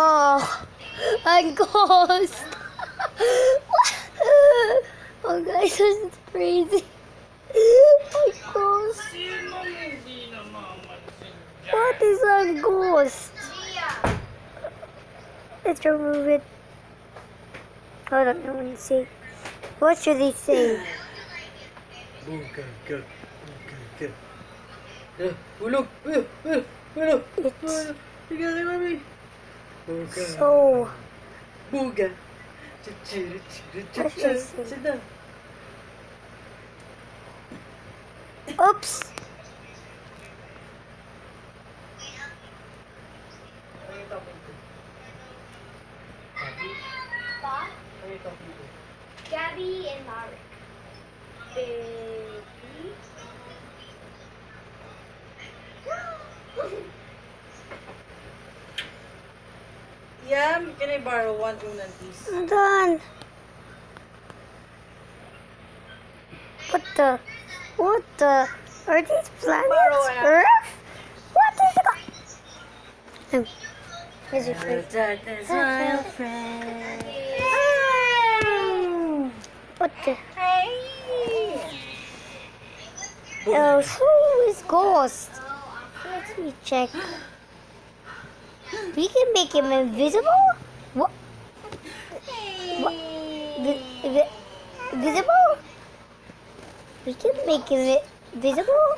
Oh, I'm ghost. oh, guys, this is crazy. I'm ghost. What is a ghost? Let's remove it. I don't know what to say. What should he say? Buka, buka, buka, buka. Eh, hulog, eh, eh, hulog. It's Tiga si mami. Buka. so. So. Booga. Oops. Can I borrow one unan, please? I'm done. What the? What the? Are these planets? Earth? What is it? Oh. Where's um, your friend? Darkness, my old friend. What the? Oh, who is Ghost? Let me check. We can make him invisible? What? What? Vi- vi- visible? We can make him vi- visible?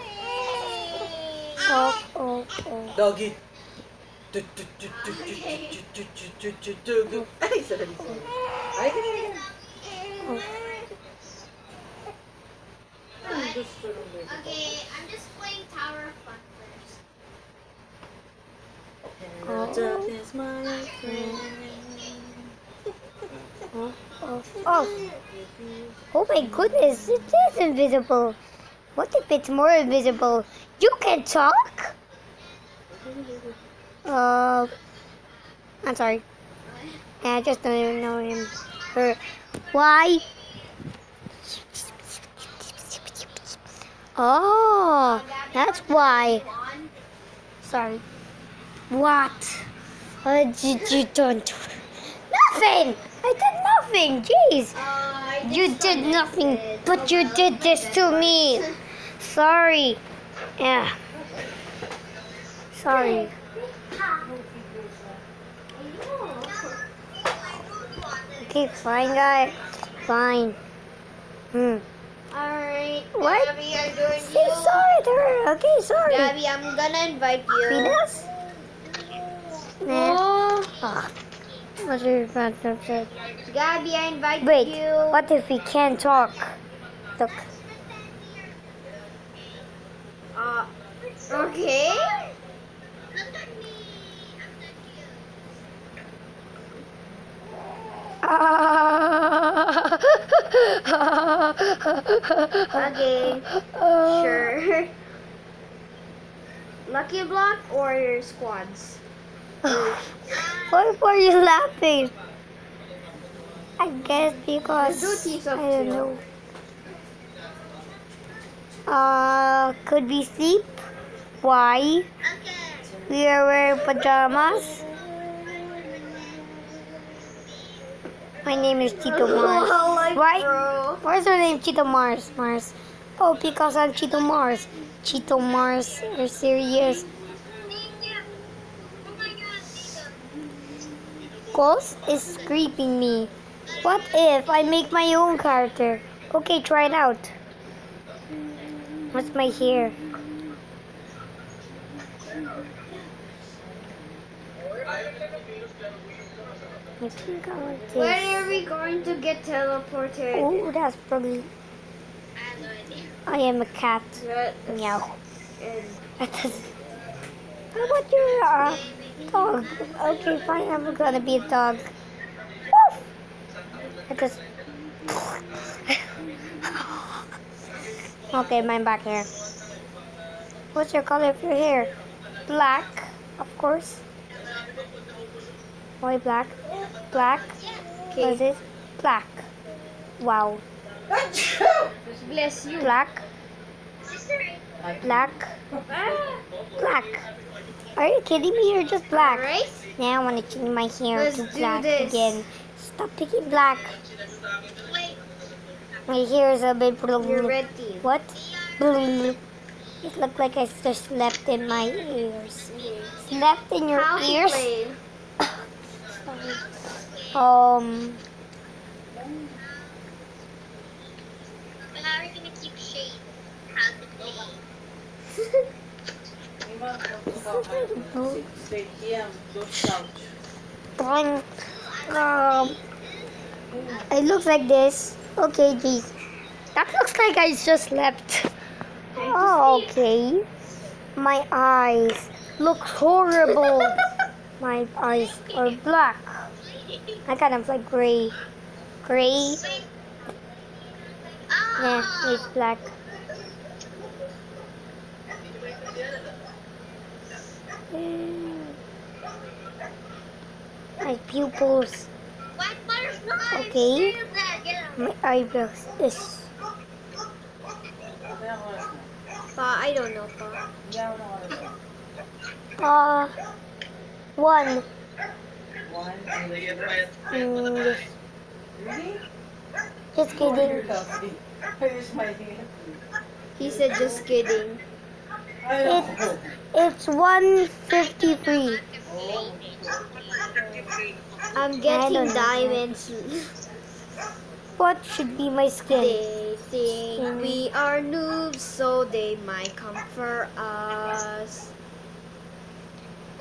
Oh, oh, oh. Doggy. Ay, sorry, sorry. Ay, ganun, ganun. Ang gusto ng baby. Okay, I'm just playing Tower of Fun first. Hello, darkness, my friend. Oh, oh, oh. My goodness, it is invisible. What if it's more invisible? You can talk? Uh, I'm sorry. I just don't even know him. Her. Why? Oh, that's why. Sorry. What? Uh, did you don't do nothing? I did nothing. Jeez. Uh, You did nothing, but you did this to me. Sorry. Yeah. Sorry. Okay, fine, guy. Fine. Hmm. Alright, What? Gabby, I'm going Say sorry to her. Okay, sorry. Gabby, I'm gonna invite you. Venus? Nah. Oh, Gabby, I invite Wait, you. what if we can't talk? Look. Uh, okay. Okay, sure. Lucky block or squads? Why were you laughing? I guess because Let's do teams I don't know. Uh, could we sleep? Why? We are wearing pajamas. My name is Chito Mars. Why? bro. your name Chito Mars? Mars. Oh, because I'm Chito Mars. Chito Mars. Are serious? Ghost is creeping me. What if I make my own character? Okay, try it out. What's my hair? I think I want this. When are we going to get teleported? Oh, that's probably. I am a cat. That Meow. is How about you're a uh, dog? Okay, fine. I'm gonna be a dog. Woof! I just. okay, mine back here. What's your color of your hair? Black, of course. Why black? Black. Okay. What is it? Black. Wow. bless you. Black. Black. Ah, Black. Are you kidding me? You're just black. Alright. Now I want to change my hair Let's to black again. Stop picking black. My hair is a bit You're ready. What? It looked like I just slept in my ears. Slept in your How ears? Um, But how are you gonna keep shape? How to play? It looks like this. Okay, geez. That looks like I just slept. Oh, okay. My eyes look horrible. My eyes are black. I kind of like gray. Gray. Yeah, it's black. Mm. My pupils, Okay. Get that, get 'em. my eyebrows, this. Kaya. Pa, I don't know, pa. Kaya mo ng oras na. Uh, one. One, Mm, this. Really? Just kidding. you're lovely. Are you smiling at me? He said just kidding. I. It's 153. I'm getting diamonds. What should be my skin? They think we are noobs, so they might come for us.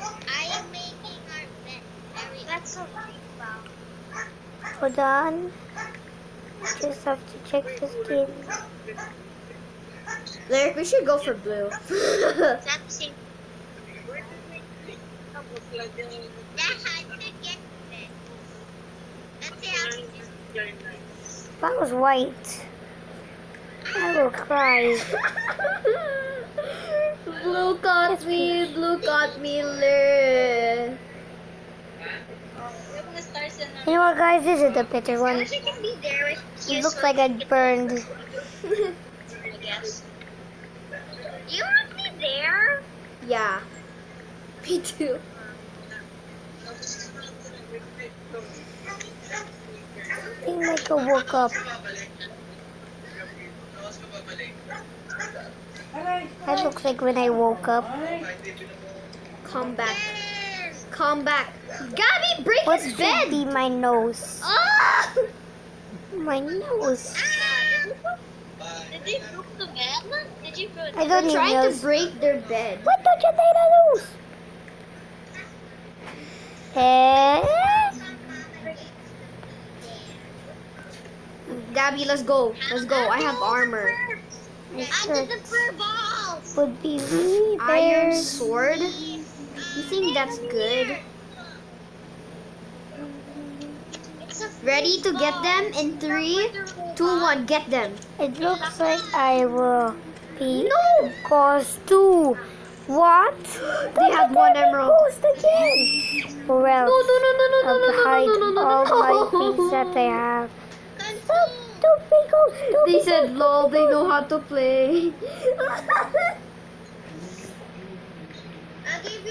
I am making our bed. Very That's so wow. Hold on. Just have to check the skin. Lyric, we should go for blue. Is that the same? That's how you get bed. That's how you If I was white, I will cry. blue got me, blue got me lit. You know what, guys? This is the better one. wish I could be there with It you looks like I burned. You want me there? yeah. Me too. I think like I woke up. That looks like when I woke up. Come back. Come back. Gabby, break What his should bed. be my nose? Ah! My nose. Did they broke the bed? Did you broke I don't They're trying nose. to break their bed. What don't you think I lose? Eh? Gabby, let's go. Let's go. I have armor. My Under the shirt fur balls! would be Iron sword. You think that's good? Ready to get them in three, two, one. Get them. It looks like I will be no cost two. What? They have one emerald. Ghost again. Or else No, no, no, no, no, no, I'll no, no, hide no, no, no, all no. my things that I have. Stop! Don't be ghost! Don't They be said, ghost, lol, don't they know how to play.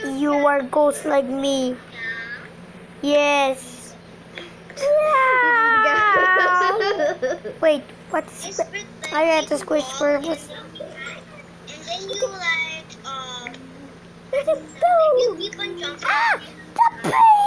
You You are ghost like me. Yes. Wait, what's It's the- with the I had to squish ball, for what's And then you like, um, Where'd it you go? keep on jumping. Ah! The